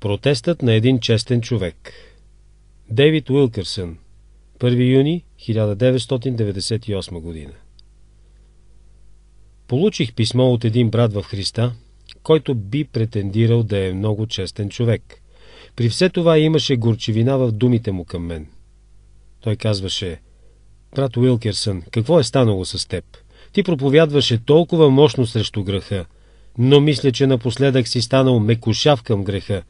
Протестът на един честен човек Дейвид Уилкърсън 1 юни 1998 година Получих писмо от един брат в Христа, който би претендирал да е много честен човек. При все това имаше горчевина в думите му към мен. Той казваше, брат Уилкерсън, какво е станало с теб? Ти проповядваше толкова мощно срещу греха, но мисля, че напоследък си станал мекушав към греха.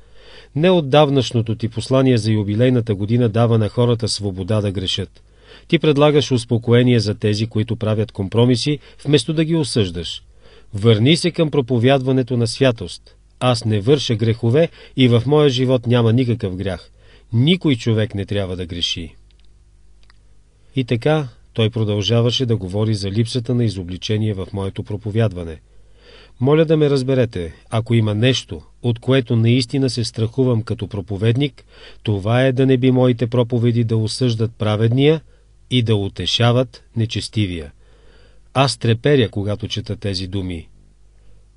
Неотдавнашното ти послание за юбилейната година дава на хората свобода да грешат. Ти предлагаш успокоение за тези, които правят компромиси, вместо да ги осъждаш. Върни се към проповядването на святост. Аз не върша грехове и в моя живот няма никакъв грях. Никой човек не трябва да греши. И така той продължаваше да говори за липсата на изобличение в моето проповядване. Моля да ме разберете, ако има нещо, от което наистина се страхувам като проповедник, това е да не би моите проповеди да осъждат праведния и да утешават нечестивия. Аз треперя, когато чета тези думи.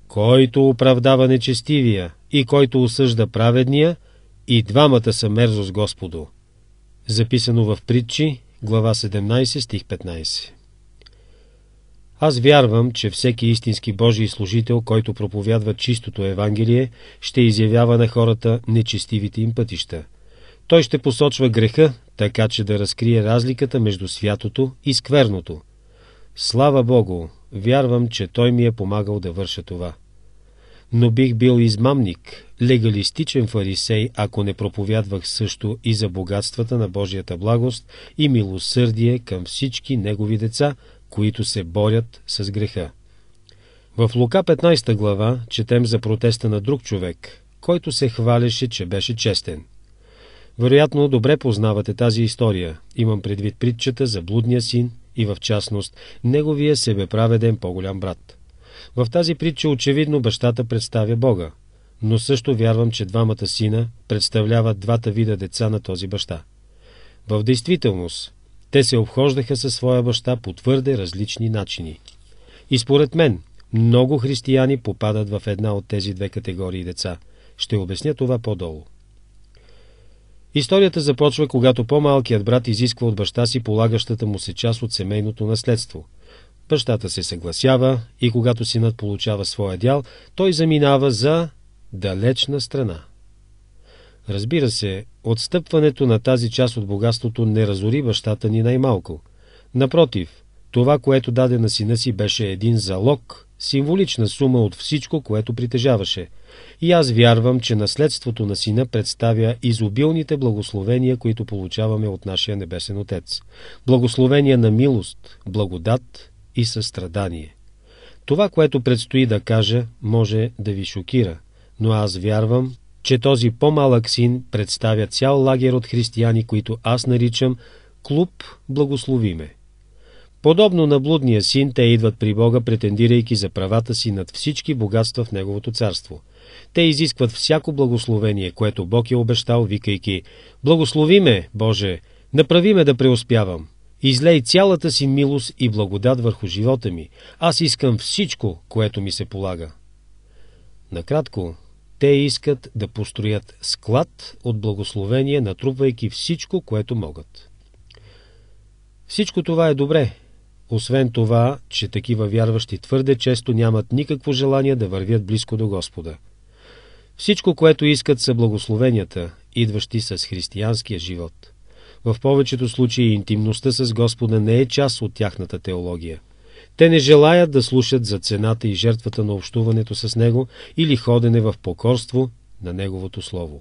Който оправдава нечестивия и който осъжда праведния, и двамата са мерзост Господу. Записано в притчи, глава 17, стих 15. Аз вярвам, че всеки истински Божий служител, който проповядва чистото Евангелие, ще изявява на хората нечестивите им пътища. Той ще посочва греха, така че да разкрие разликата между святото и скверното. Слава Богу, вярвам, че Той ми е помагал да върша това. Но бих бил измамник, легалистичен фарисей, ако не проповядвах също и за богатствата на Божията благост и милосърдие към всички Негови деца, които се борят с греха. В Лука 15 глава четем за протеста на друг човек, който се хвалеше, че беше честен. Вероятно, добре познавате тази история. Имам предвид притчата за блудния син и в частност неговия себеправеден по-голям брат. В тази притча очевидно бащата представя Бога, но също вярвам, че двамата сина представляват двата вида деца на този баща. В действителност, те се обхождаха със своя баща по твърде различни начини. И според мен, много християни попадат в една от тези две категории деца. Ще обясня това по-долу. Историята започва, когато по-малкият брат изисква от баща си полагащата му се част от семейното наследство. Бащата се съгласява и когато синът получава своя дял, той заминава за далечна страна. Разбира се, отстъпването на тази част от богатството не разори бащата ни най-малко. Напротив, това, което даде на сина си, беше един залог, символична сума от всичко, което притежаваше. И аз вярвам, че наследството на сина представя изобилните благословения, които получаваме от нашия Небесен Отец. Благословения на милост, благодат и състрадание. Това, което предстои да кажа, може да ви шокира, но аз вярвам, че този по-малък син представя цял лагер от християни, които аз наричам клуб благословиме. Подобно на блудния син, те идват при Бога, претендирайки за правата си над всички богатства в Неговото царство. Те изискват всяко благословение, което Бог е обещал, викайки «Благослови ме, Боже, направи ме да преуспявам, излей цялата си милост и благодат върху живота ми, аз искам всичко, което ми се полага». Накратко, те искат да построят склад от благословение, натрупвайки всичко, което могат. Всичко това е добре, освен това, че такива вярващи твърде често нямат никакво желание да вървят близко до Господа. Всичко, което искат са благословенията, идващи с християнския живот. В повечето случаи интимността с Господа не е част от тяхната теология – те не желаят да слушат за цената и жертвата на общуването с Него или ходене в покорство на Неговото Слово.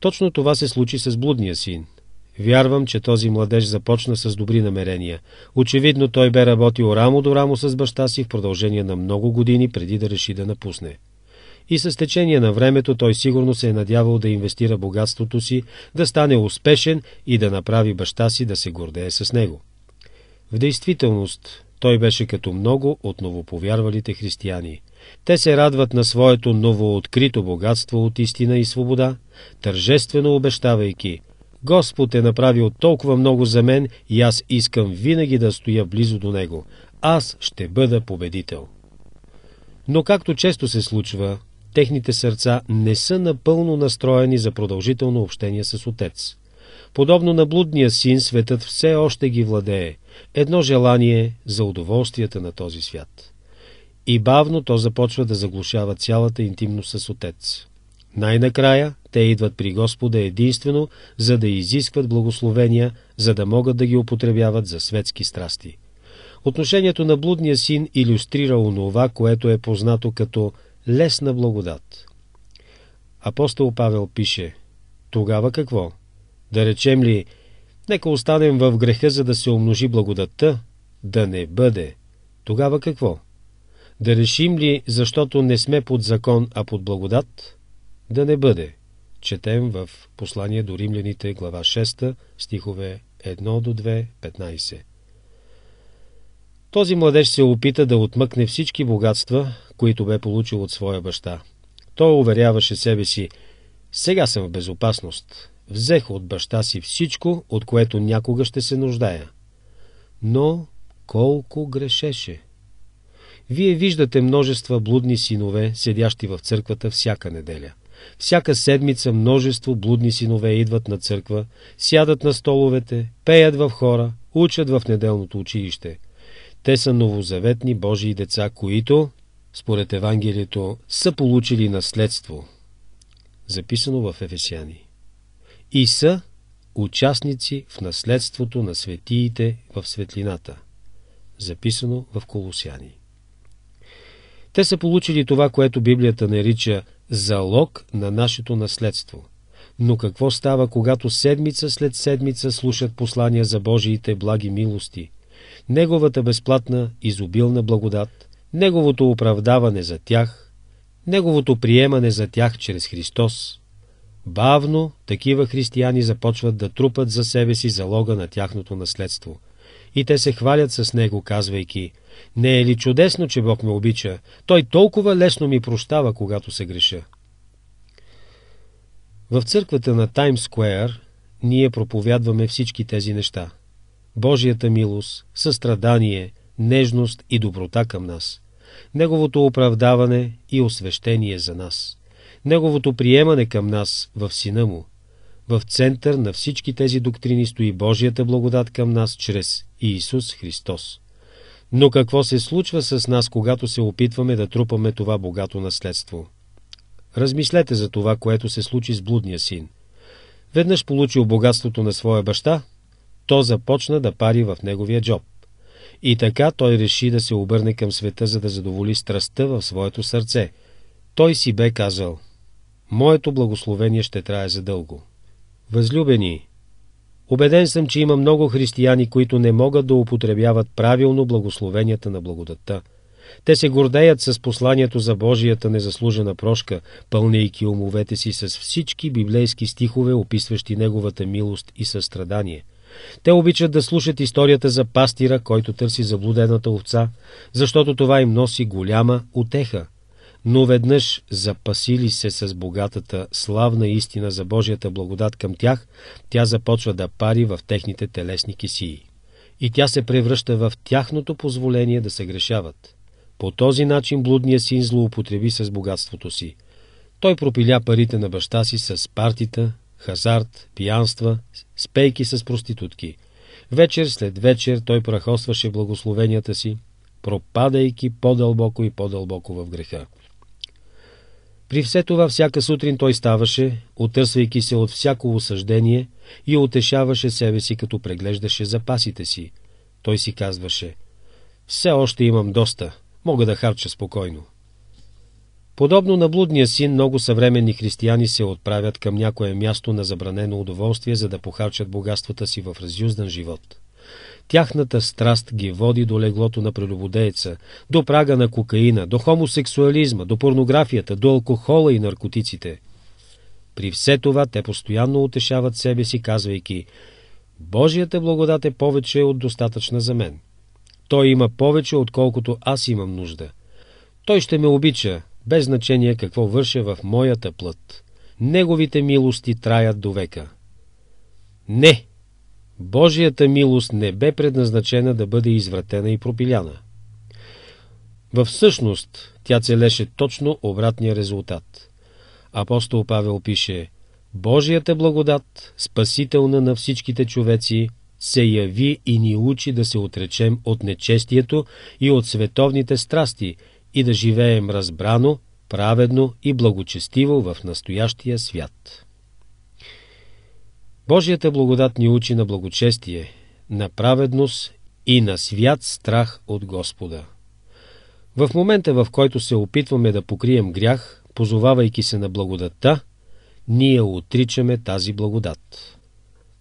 Точно това се случи с блудния син. Вярвам, че този младеж започна с добри намерения. Очевидно той бе работил рамо до рамо с баща си в продължение на много години преди да реши да напусне. И с течение на времето той сигурно се е надявал да инвестира богатството си, да стане успешен и да направи баща си да се гордее с него. В действителност, той беше като много от новоповярвалите християни. Те се радват на своето новооткрито богатство от истина и свобода, тържествено обещавайки Господ е направил толкова много за мен и аз искам винаги да стоя близо до Него. Аз ще бъда победител. Но както често се случва, техните сърца не са напълно настроени за продължително общение с Отец. Подобно на блудния син, светът все още ги владее. Едно желание за удоволствията на този свят. И бавно то започва да заглушава цялата интимност с Отец. Най-накрая те идват при Господа единствено, за да изискват благословения, за да могат да ги употребяват за светски страсти. Отношението на блудния син иллюстрира онова, което е познато като лесна благодат. Апостол Павел пише, тогава какво? Да речем ли, нека останем в греха, за да се умножи благодатта? Да не бъде. Тогава какво? Да решим ли, защото не сме под закон, а под благодат? Да не бъде. Четем в послание до римляните, глава 6, стихове 1 до 2, 15. Този младеж се опита да отмъкне всички богатства, които бе получил от своя баща. Той уверяваше себе си, сега съм в безопасност. Взех от баща си всичко, от което някога ще се нуждая. Но колко грешеше! Вие виждате множества блудни синове, седящи в църквата всяка неделя. Всяка седмица множество блудни синове идват на църква, сядат на столовете, пеят в хора, учат в неделното училище. Те са новозаветни Божии деца, които, според Евангелието, са получили наследство. Записано в Ефесяни. И са участници в наследството на светиите в светлината. Записано в Колосяни. Те са получили това, което Библията нарича залог на нашето наследство. Но какво става, когато седмица след седмица слушат послания за Божиите благи милости, Неговата безплатна изобилна благодат, Неговото оправдаване за тях, Неговото приемане за тях чрез Христос? Бавно такива християни започват да трупат за себе си залога на тяхното наследство. И те се хвалят с него, казвайки – не е ли чудесно, че Бог ме обича? Той толкова лесно ми прощава, когато се греша. В църквата на Таймс Сквер ние проповядваме всички тези неща. Божията милост, състрадание, нежност и доброта към нас. Неговото оправдаване и освещение за нас. Неговото приемане към нас в Сина Му. В център на всички тези доктрини стои Божията благодат към нас чрез Иисус Христос. Но какво се случва с нас, когато се опитваме да трупаме това богато наследство? Размислете за това, което се случи с блудния син. Веднъж получил богатството на своя баща, то започна да пари в неговия джоб. И така той реши да се обърне към света, за да задоволи страстта в своето сърце. Той си бе казал, «Моето благословение ще трае задълго». Възлюбени, Обеден съм, че има много християни, които не могат да употребяват правилно благословенията на благодатта. Те се гордеят с посланието за Божията незаслужена прошка, пълнейки умовете си с всички библейски стихове, описващи Неговата милост и състрадание. Те обичат да слушат историята за пастира, който търси заблудената овца, защото това им носи голяма утеха но веднъж запасили се с богатата, славна истина за Божията благодат към тях, тя започва да пари в техните телесни кисии. И тя се превръща в тяхното позволение да се грешават. По този начин блудният син злоупотреби с богатството си. Той пропиля парите на баща си с партита, хазарт, пиянства, спейки с проститутки. Вечер след вечер той прахосваше благословенията си, пропадайки по-дълбоко и по-дълбоко в греха. При все това всяка сутрин той ставаше, отърсвайки се от всяко осъждение и утешаваше себе си, като преглеждаше запасите си. Той си казваше, все още имам доста, мога да харча спокойно. Подобно на блудния син, много съвременни християни се отправят към някое място на забранено удоволствие, за да похарчат богатствата си в разюздан живот. Тяхната страст ги води до леглото на прелюбодееца, до прага на кокаина, до хомосексуализма, до порнографията, до алкохола и наркотиците. При все това те постоянно утешават себе си, казвайки Божията благодат е повече от достатъчна за мен. Той има повече, отколкото аз имам нужда. Той ще ме обича, без значение какво върша в моята плът. Неговите милости траят до века. Не! Божията милост не бе предназначена да бъде извратена и пропиляна. В същност, тя целеше точно обратния резултат. Апостол Павел пише Божията благодат, спасителна на всичките човеци, се яви и ни учи да се отречем от нечестието и от световните страсти и да живеем разбрано, праведно и благочестиво в настоящия свят. Божията благодат ни учи на благочестие, на праведност и на свят страх от Господа. В момента, в който се опитваме да покрием грях, позовавайки се на благодатта, ние отричаме тази благодат.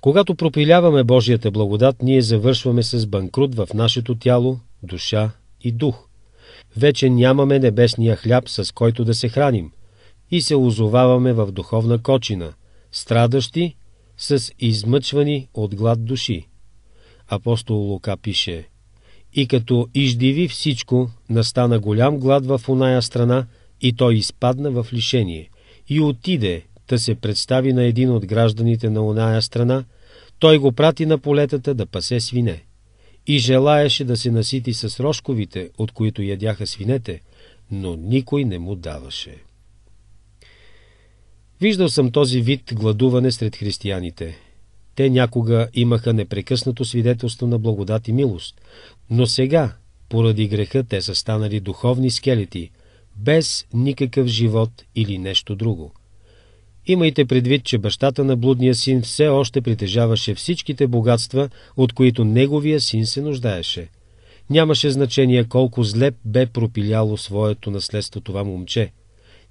Когато пропиляваме Божията благодат, ние завършваме с банкрут в нашето тяло, душа и дух. Вече нямаме небесния хляб, с който да се храним, и се озоваваме в духовна кочина, страдащи с измъчвани от глад души. Апостол Лука пише И като издиви всичко, настана голям глад в оная страна и той изпадна в лишение и отиде да се представи на един от гражданите на оная страна, той го прати на полетата да пасе свине. И желаеше да се насити с рожковите, от които ядяха свинете, но никой не му даваше. Виждал съм този вид гладуване сред християните. Те някога имаха непрекъснато свидетелство на благодат и милост, но сега, поради греха, те са станали духовни скелети, без никакъв живот или нещо друго. Имайте предвид, че бащата на блудния син все още притежаваше всичките богатства, от които неговия син се нуждаеше. Нямаше значение колко зле бе пропиляло своето наследство това момче.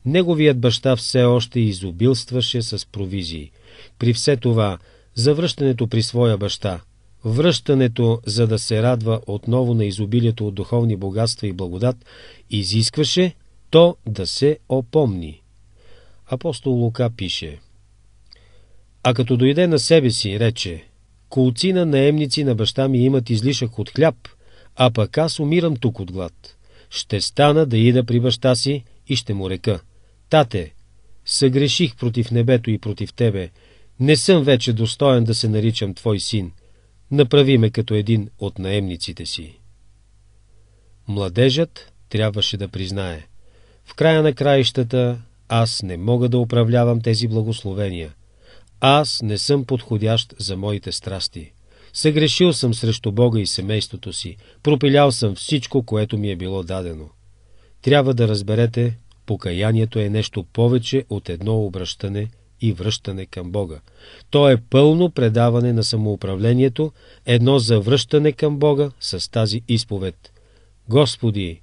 Неговият баща все още изобилстваше с провизии. При все това, завръщането при своя баща, връщането, за да се радва отново на изобилието от духовни богатства и благодат, изискваше то да се опомни. Апостол Лука пише А като дойде на себе си, рече Колцина наемници на баща ми имат излишък от хляб, а пък аз умирам тук от глад. Ще стана да ида при баща си и ще му река. Тате, съгреших против небето и против тебе. Не съм вече достоен да се наричам твой син. Направи ме като един от наемниците си. Младежът трябваше да признае. В края на краищата аз не мога да управлявам тези благословения. Аз не съм подходящ за моите страсти. Съгрешил съм срещу Бога и семейството си, пропилял съм всичко, което ми е било дадено. Трябва да разберете, покаянието е нещо повече от едно обръщане и връщане към Бога. То е пълно предаване на самоуправлението, едно завръщане към Бога с тази изповед. Господи,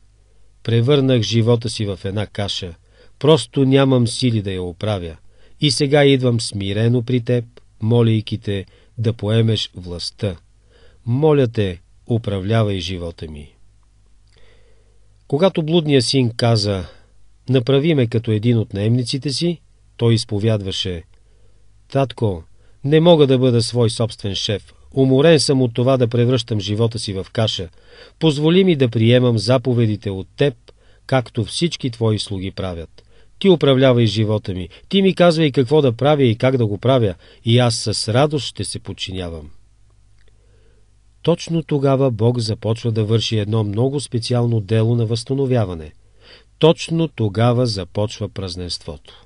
превърнах живота си в една каша – Просто нямам сили да я оправя. И сега идвам смирено при теб, молейки те да поемеш властта. Моля те, управлявай живота ми. Когато блудният син каза, направи ме като един от наемниците си, той изповядваше, Татко, не мога да бъда свой собствен шеф. Уморен съм от това да превръщам живота си в каша. Позволи ми да приемам заповедите от теб, както всички твои слуги правят. Ти управлявай живота ми, ти ми казвай какво да правя и как да го правя, и аз с радост ще се подчинявам. Точно тогава Бог започва да върши едно много специално дело на възстановяване. Точно тогава започва празненството.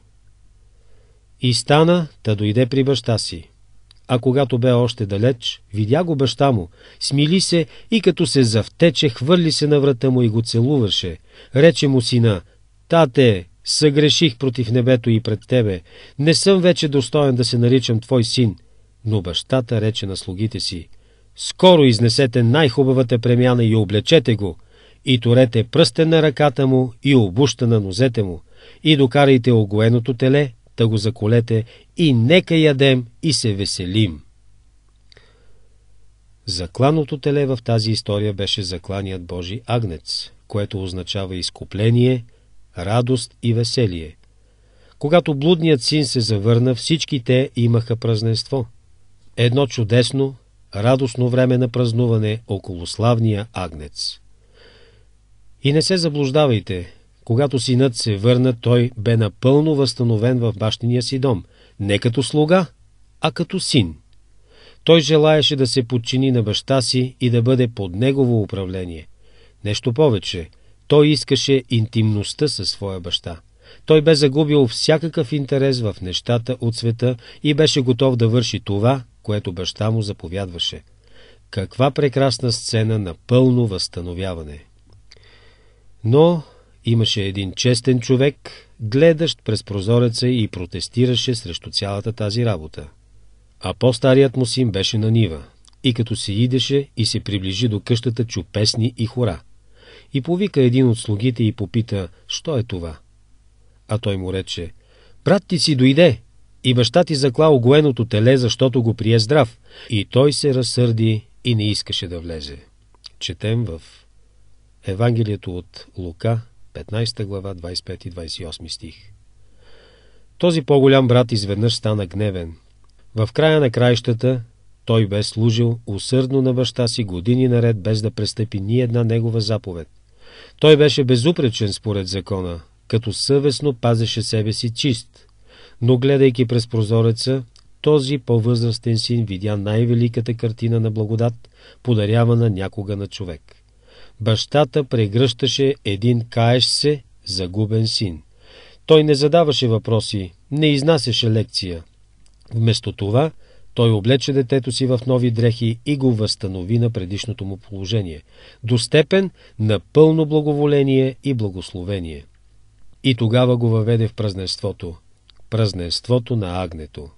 И стана да дойде при баща си. А когато бе още далеч, видя го баща му, смили се и като се завтече, хвърли се на врата му и го целуваше. Рече му сина, тате, Съгреших против небето и пред тебе. Не съм вече достоен да се наричам твой син. Но бащата рече на слугите си. Скоро изнесете най-хубавата премяна и облечете го. И турете пръстен на ръката му и обуща на нозете му. И докарайте огоеното теле, да го заколете и нека ядем и се веселим. Закланото теле в тази история беше закланият Божи агнец, което означава изкупление – радост и веселие. Когато блудният син се завърна, всички те имаха празненство. Едно чудесно, радостно време на празнуване около славния агнец. И не се заблуждавайте, когато синът се върна, той бе напълно възстановен в бащиния си дом, не като слуга, а като син. Той желаеше да се подчини на баща си и да бъде под негово управление. Нещо повече – Той искаше интимността със своя баща. Той бе загубил всякакъв интерес в нещата от света и беше готов да върши това, което баща му заповядваше. Каква прекрасна сцена на пълно възстановяване! Но имаше един честен човек, гледащ през прозореца и протестираше срещу цялата тази работа. А по-старият му син беше на нива и като се идеше и се приближи до къщата чу песни и хора. И повика един от слугите и попита, що е това? А той му рече, брат ти си дойде и баща ти закла огоеното теле, защото го прие здрав. И той се разсърди и не искаше да влезе. Четем в Евангелието от Лука, 15 глава, 25 и 28 стих. Този по-голям брат изведнъж стана гневен. В края на краищата той бе служил усърдно на баща си години наред, без да престъпи ни една негова заповед. Той беше безупречен според закона, като съвестно пазеше себе си чист. Но гледайки през прозореца, този по-възрастен син видя най-великата картина на благодат, подарявана някога на човек. Бащата прегръщаше един каеш се, загубен син. Той не задаваше въпроси, не изнасяше лекция. Вместо това, той облече детето си в нови дрехи и го възстанови на предишното му положение, до степен на пълно благоволение и благословение. И тогава го въведе в празненството, празненството на агнето.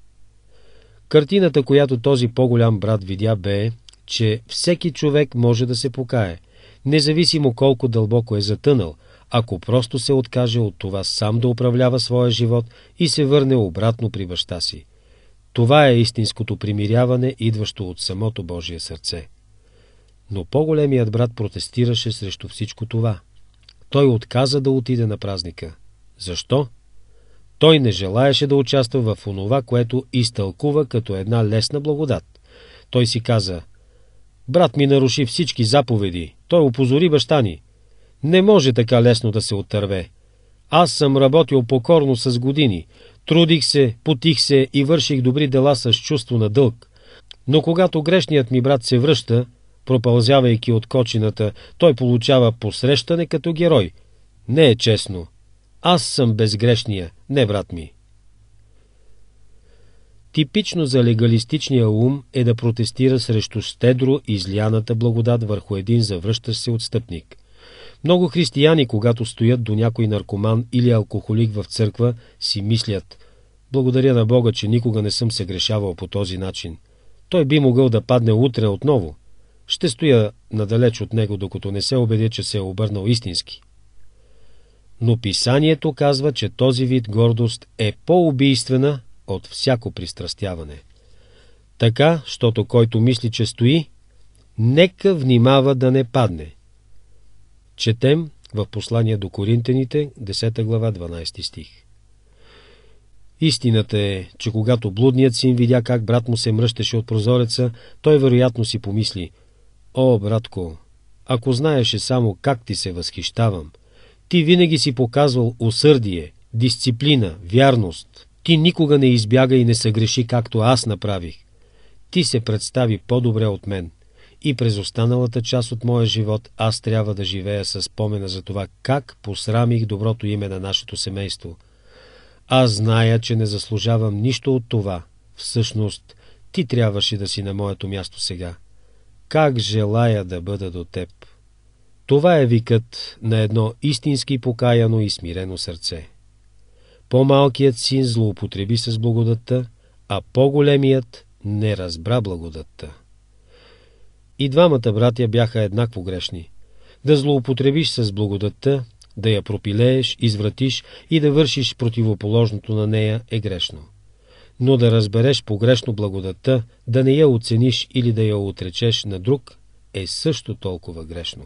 Картината, която този по-голям брат видя, бе, че всеки човек може да се покае, независимо колко дълбоко е затънал, ако просто се откаже от това сам да управлява своя живот и се върне обратно при баща си. Това е истинското примиряване, идващо от самото Божие сърце. Но по-големият брат протестираше срещу всичко това. Той отказа да отиде на празника. Защо? Той не желаеше да участва в онова, което изтълкува като една лесна благодат. Той си каза, брат ми наруши всички заповеди, той опозори баща ни. Не може така лесно да се оттърве. Аз съм работил покорно с години, трудих се, потих се и върших добри дела с чувство на дълг. Но когато грешният ми брат се връща, пропълзявайки от кочината, той получава посрещане като герой. Не е честно. Аз съм безгрешния, не брат ми. Типично за легалистичния ум е да протестира срещу стедро изляната благодат върху един завръщащ се отстъпник. Много християни, когато стоят до някой наркоман или алкохолик в църква, си мислят «Благодаря на Бога, че никога не съм се грешавал по този начин. Той би могъл да падне утре отново. Ще стоя надалеч от него, докато не се убедя, че се е обърнал истински». Но писанието казва, че този вид гордост е по-убийствена от всяко пристрастяване. Така, щото който мисли, че стои, нека внимава да не падне. Четем в послание до Коринтените, 10 глава, 12 стих. Истината е, че когато блудният син видя как брат му се мръщеше от прозореца, той вероятно си помисли, «О, братко, ако знаеше само как ти се възхищавам, ти винаги си показвал усърдие, дисциплина, вярност. Ти никога не избяга и не съгреши, както аз направих. Ти се представи по-добре от мен. И през останалата част от моя живот аз трябва да живея с спомена за това, как посрамих доброто име на нашето семейство. Аз зная, че не заслужавам нищо от това. Всъщност, ти трябваше да си на моето място сега. Как желая да бъда до теб! Това е викът на едно истински покаяно и смирено сърце. По-малкият син злоупотреби с благодатта, а по-големият не разбра благодатта. И двамата братя бяха еднакво грешни. Да злоупотребиш с благодатта, да я пропилееш, извратиш и да вършиш противоположното на нея е грешно. Но да разбереш погрешно благодатта, да не я оцениш или да я отречеш на друг, е също толкова грешно.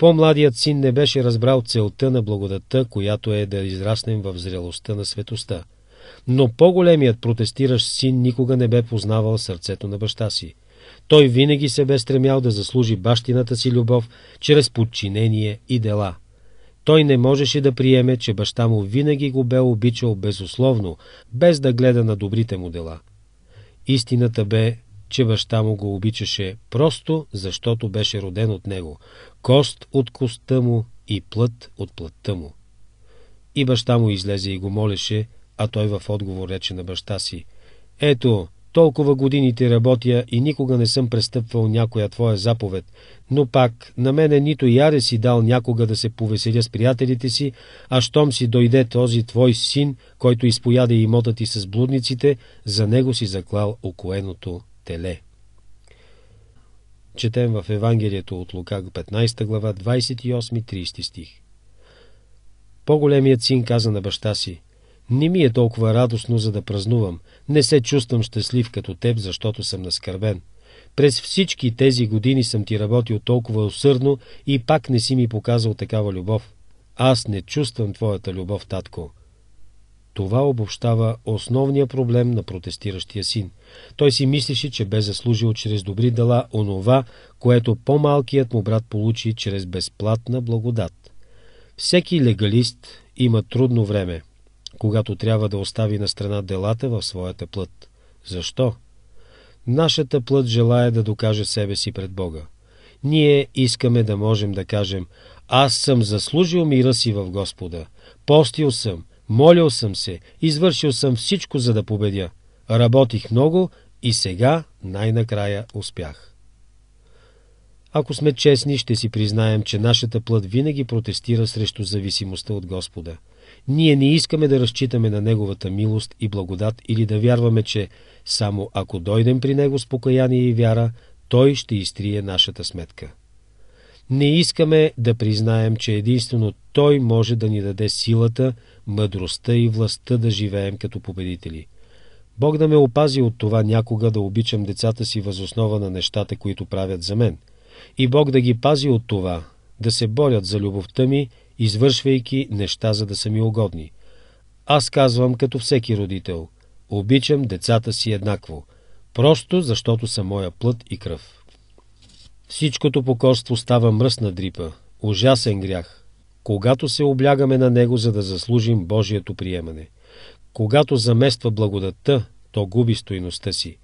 По-младият син не беше разбрал целта на благодатта, която е да израснем в зрелостта на светоста. Но по-големият протестиращ син никога не бе познавал сърцето на баща си. Той винаги се бе стремял да заслужи бащината си любов чрез подчинение и дела. Той не можеше да приеме, че баща му винаги го бе обичал безусловно, без да гледа на добрите му дела. Истината бе, че баща му го обичаше просто защото беше роден от него, кост от костта му и плът от плътта му. И баща му излезе и го молеше, а той в отговор рече на баща си, «Ето, толкова години ти работя и никога не съм престъпвал някоя твоя заповед, но пак на мене нито яре си дал някога да се повеселя с приятелите си, а щом си дойде този твой син, който изпояде имота ти с блудниците, за него си заклал окоеното теле. Четем в Евангелието от Лука 15 глава 28-30 стих. По-големият син каза на баща си, не ми е толкова радостно, за да празнувам. Не се чувствам щастлив като теб, защото съм наскърбен. През всички тези години съм ти работил толкова усърдно и пак не си ми показал такава любов. Аз не чувствам твоята любов, татко. Това обобщава основния проблем на протестиращия син. Той си мислеше, че бе заслужил чрез добри дела онова, което по-малкият му брат получи чрез безплатна благодат. Всеки легалист има трудно време, когато трябва да остави на страна делата в своята плът. Защо? Нашата плът желая да докаже себе си пред Бога. Ние искаме да можем да кажем «Аз съм заслужил мира си в Господа, постил съм, молил съм се, извършил съм всичко, за да победя. Работих много и сега най-накрая успях». Ако сме честни, ще си признаем, че нашата плът винаги протестира срещу зависимостта от Господа – ние не искаме да разчитаме на Неговата милост и благодат или да вярваме, че само ако дойдем при Него с покаяние и вяра, Той ще изтрие нашата сметка. Не искаме да признаем, че единствено Той може да ни даде силата, мъдростта и властта да живеем като победители. Бог да ме опази от това някога да обичам децата си възоснова на нещата, които правят за мен. И Бог да ги пази от това, да се борят за любовта ми извършвайки неща, за да са ми угодни. Аз казвам като всеки родител, обичам децата си еднакво, просто защото са моя плът и кръв. Всичкото покорство става мръсна дрипа, ужасен грях, когато се облягаме на него, за да заслужим Божието приемане. Когато замества благодатта, то губи стойността си.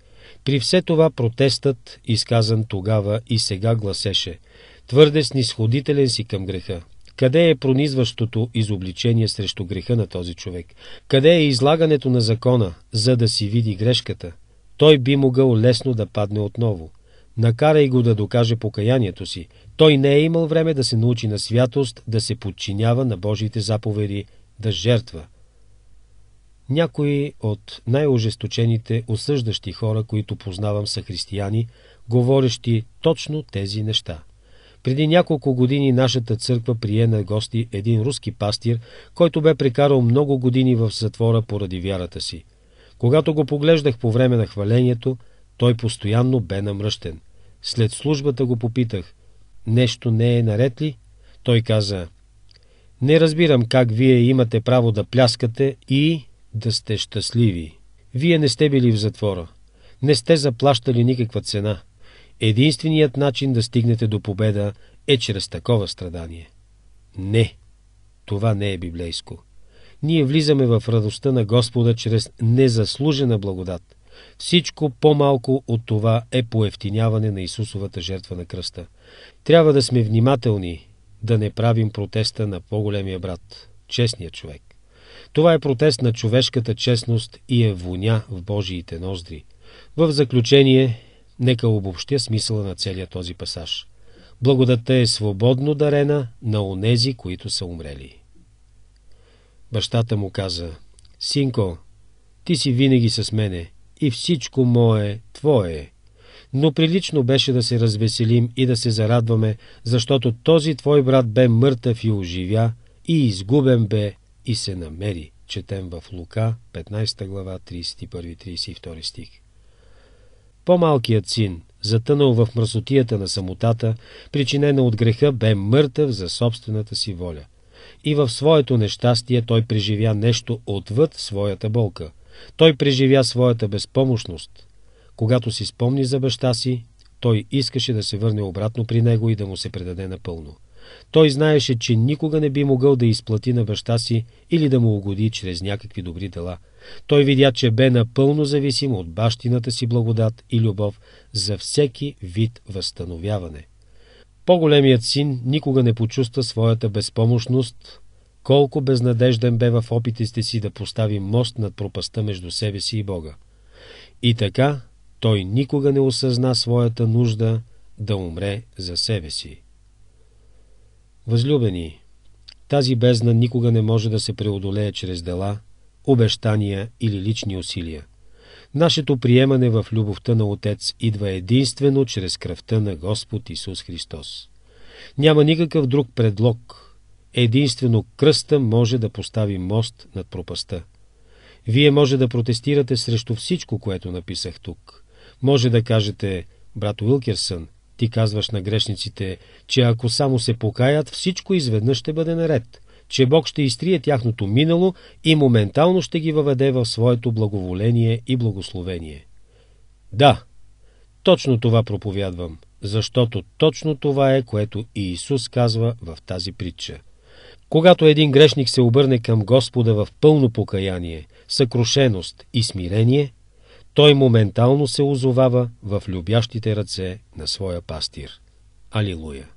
При все това протестът, изказан тогава и сега гласеше, твърде снисходителен си към греха. Къде е пронизващото изобличение срещу греха на този човек? Къде е излагането на закона, за да си види грешката? Той би могъл лесно да падне отново. Накарай го да докаже покаянието си. Той не е имал време да се научи на святост, да се подчинява на Божиите заповеди, да жертва. Някои от най-ожесточените осъждащи хора, които познавам са християни, говорещи точно тези неща. Преди няколко години нашата църква прие на гости един руски пастир, който бе прекарал много години в затвора поради вярата си. Когато го поглеждах по време на хвалението, той постоянно бе намръщен. След службата го попитах, нещо не е наред ли? Той каза, не разбирам как вие имате право да пляскате и да сте щастливи. Вие не сте били в затвора. Не сте заплащали никаква цена. Единственият начин да стигнете до победа е чрез такова страдание. Не, това не е библейско. Ние влизаме в радостта на Господа чрез незаслужена благодат. Всичко по-малко от това е поевтиняване на Исусовата жертва на кръста. Трябва да сме внимателни, да не правим протеста на по-големия брат, честният човек. Това е протест на човешката честност и е воня в Божиите ноздри. В заключение, Нека обобщя смисъла на целия този пасаж. Благодата е свободно дарена на онези, които са умрели. Бащата му каза, Синко, ти си винаги с мене и всичко мое, твое е. Но прилично беше да се развеселим и да се зарадваме, защото този твой брат бе мъртъв и оживя, и изгубен бе и се намери. Четем в Лука, 15 глава, 31-32 стих. По-малкият син, затънал в мръсотията на самотата, причинена от греха, бе мъртъв за собствената си воля. И в своето нещастие той преживя нещо отвъд своята болка. Той преживя своята безпомощност. Когато си спомни за баща си, той искаше да се върне обратно при него и да му се предаде напълно. Той знаеше, че никога не би могъл да изплати на баща си или да му угоди чрез някакви добри дела. Той видя, че бе напълно зависим от бащината си благодат и любов за всеки вид възстановяване. По-големият син никога не почувства своята безпомощност, колко безнадежден бе в опитите си да постави мост над пропаста между себе си и Бога. И така той никога не осъзна своята нужда да умре за себе си. Възлюбени, тази бездна никога не може да се преодолее чрез дела, обещания или лични усилия. Нашето приемане в любовта на Отец идва единствено чрез кръвта на Господ Исус Христос. Няма никакъв друг предлог. Единствено кръста може да постави мост над пропаста. Вие може да протестирате срещу всичко, което написах тук. Може да кажете, брат Уилкерсън, ти казваш на грешниците, че ако само се покаят, всичко изведнъж ще бъде наред, че Бог ще изтрие тяхното минало и моментално ще ги въведе в своето благоволение и благословение. Да, точно това проповядвам, защото точно това е, което и Исус казва в тази притча. Когато един грешник се обърне към Господа в пълно покаяние, съкрушеност и смирение, той моментално се озовава в любящите ръце на своя пастир. Алилуя!